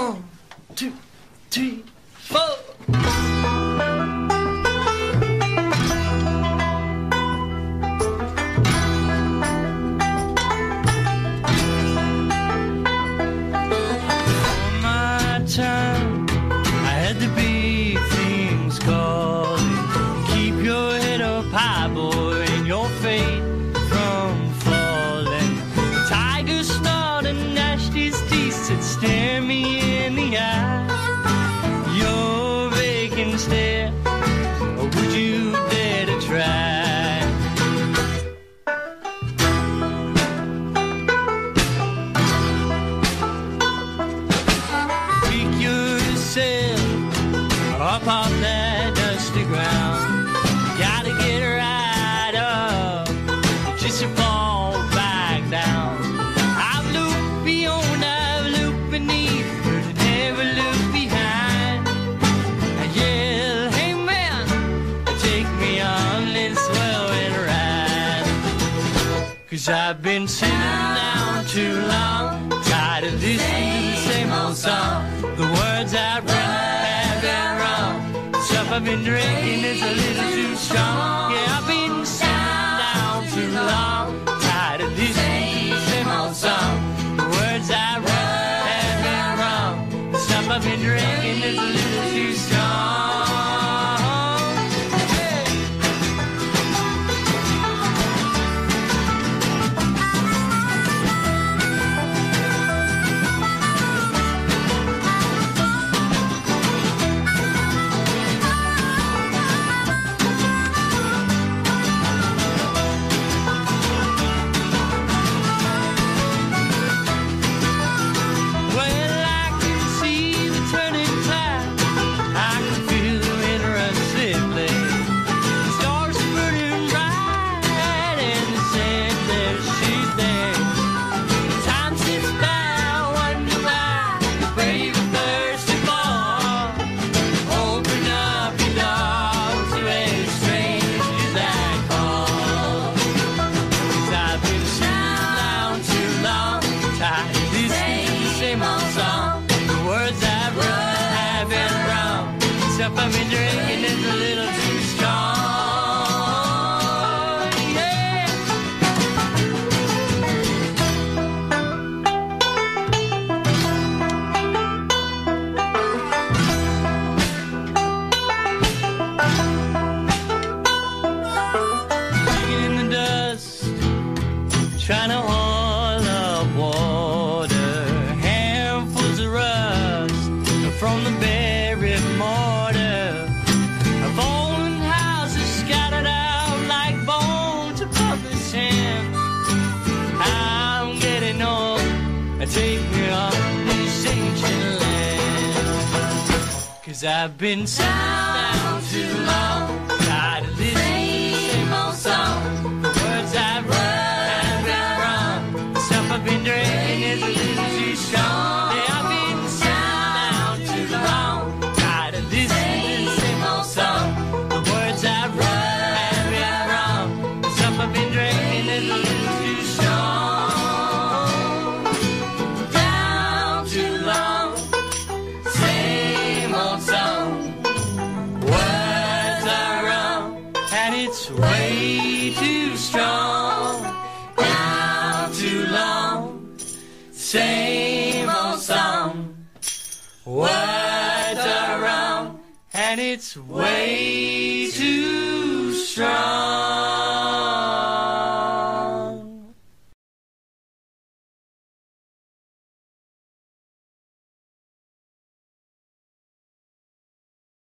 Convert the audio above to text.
One, two, three, four. Time, I had things calling. Keep your head up high, boy. up off that dusty ground. Gotta get right up, just to fall back down. I've looped beyond, I've looped beneath, but I never look behind. I yell, hey man, take me on, this whirlwind swell ride. Cause I've been sitting down too long, tired of listening to the same old song. The words I wrote. I've been drinking, it's a little too strong. Yeah, I've been take me off this ancient land. Cause I've been down too long. same old song, words around, and it's way too